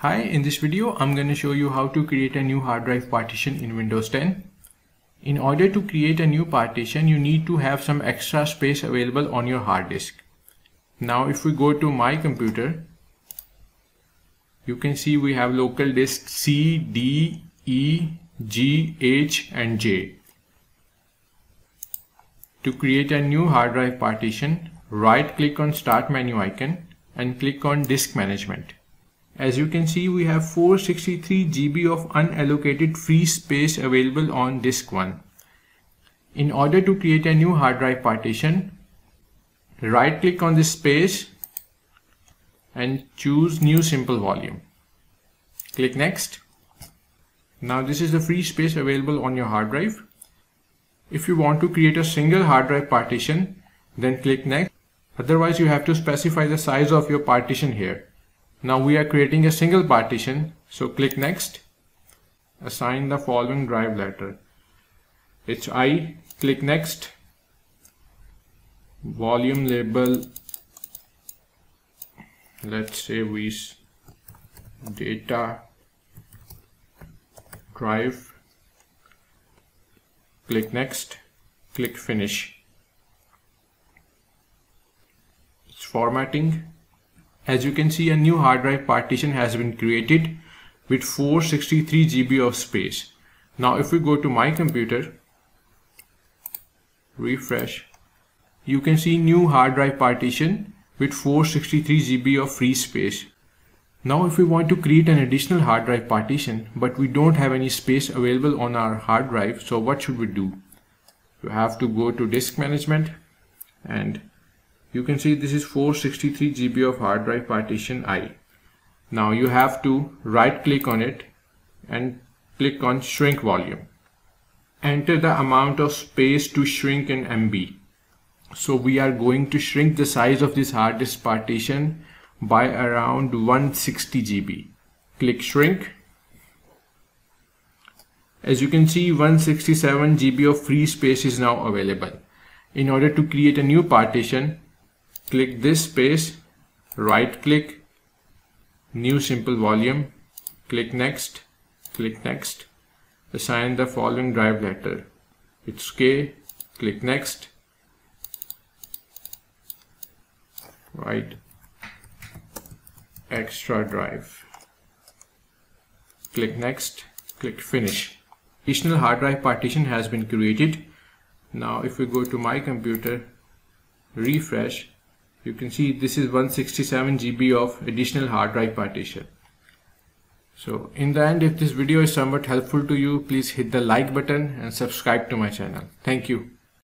Hi, in this video I'm going to show you how to create a new hard drive partition in Windows 10. In order to create a new partition you need to have some extra space available on your hard disk. Now if we go to my computer you can see we have local disk C, D, E, G, H and J. To create a new hard drive partition right click on start menu icon and click on disk management. As you can see, we have 463 GB of unallocated free space available on disk 1. In order to create a new hard drive partition, right click on this space and choose new simple volume. Click next. Now this is the free space available on your hard drive. If you want to create a single hard drive partition, then click next. Otherwise you have to specify the size of your partition here. Now we are creating a single partition. So click next. Assign the following drive letter. It's I. Click next. Volume label. Let's say we data drive. Click next. Click finish. It's formatting as you can see, a new hard drive partition has been created with 463 GB of space. Now if we go to my computer, refresh, you can see new hard drive partition with 463 GB of free space. Now if we want to create an additional hard drive partition but we don't have any space available on our hard drive so what should we do? You have to go to disk management and you can see this is 463 GB of hard drive partition I. Now you have to right click on it and click on shrink volume. Enter the amount of space to shrink in MB. So we are going to shrink the size of this hard disk partition by around 160 GB. Click shrink. As you can see 167 GB of free space is now available. In order to create a new partition, click this space, right click, new simple volume, click next, click next, assign the following drive letter. It's K, click next, right, extra drive, click next, click finish. Additional hard drive partition has been created. Now if we go to my computer, refresh, you can see this is 167 GB of additional hard drive partition. So in the end, if this video is somewhat helpful to you, please hit the like button and subscribe to my channel. Thank you.